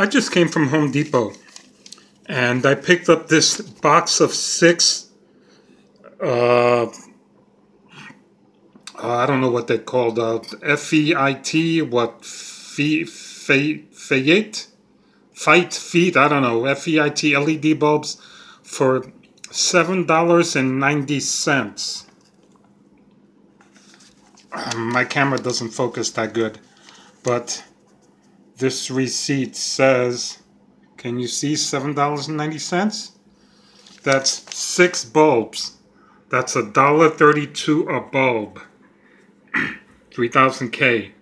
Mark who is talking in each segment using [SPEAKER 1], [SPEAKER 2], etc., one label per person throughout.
[SPEAKER 1] I just came from Home Depot and I picked up this box of six. Uh, I don't know what they're called. Uh, F E I T. What? Fayette? Fight feet. I don't know. F E I T LED bulbs for seven dollars and ninety cents. Um, my camera doesn't focus that good, but this receipt says, can you see $7.90? That's six bulbs. That's a dollar thirty-two a bulb. 3000K.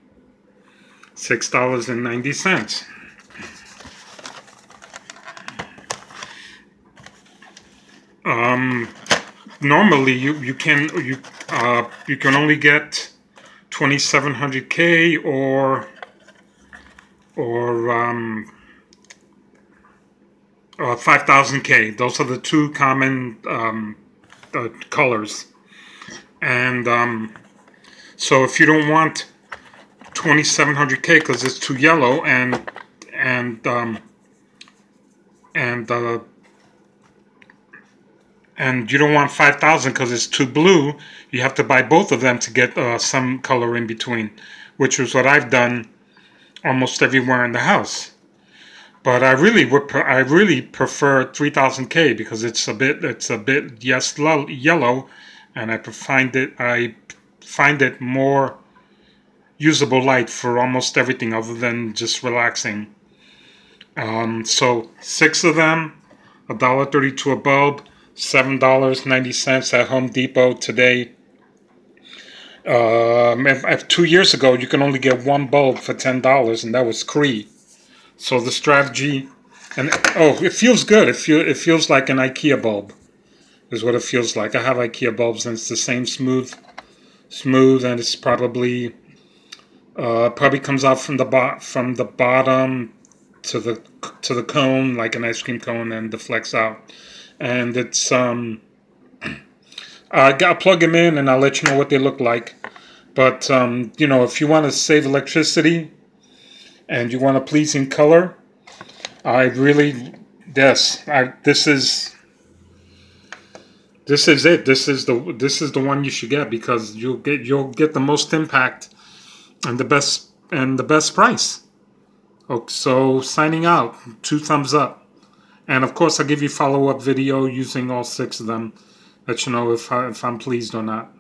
[SPEAKER 1] $6.90. Um, normally you, you can you uh, you can only get 2700K or or um, uh, 5000K. Those are the two common um, uh, colors. And um, so if you don't want 2700K because it's too yellow and and um, and uh, and you don't want 5000 because it's too blue, you have to buy both of them to get uh, some color in between, which is what I've done almost everywhere in the house. But I really would I really prefer 3000K because it's a bit it's a bit yes yellow, and I find it I find it more usable light for almost everything other than just relaxing. Um, so six of them, a dollar thirty-two a bulb, seven dollars ninety cents at Home Depot today. Um, if, if two years ago, you can only get one bulb for ten dollars, and that was Cree. So the strategy, and oh, it feels good. It feel it feels like an IKEA bulb, is what it feels like. I have IKEA bulbs, and it's the same smooth, smooth, and it's probably uh, probably comes out from the bot from the bottom to the to the cone like an ice cream cone, and deflects out. And it's um, I'll plug them in, and I'll let you know what they look like. But um, you know, if you want to save electricity and you want a pleasing color, I really yes, I this is this is it. This is the this is the one you should get because you'll get you'll get the most impact and the best and the best price. Okay, so signing out, two thumbs up. And of course, I'll give you follow-up video using all six of them. Let you know if, I, if I'm pleased or not.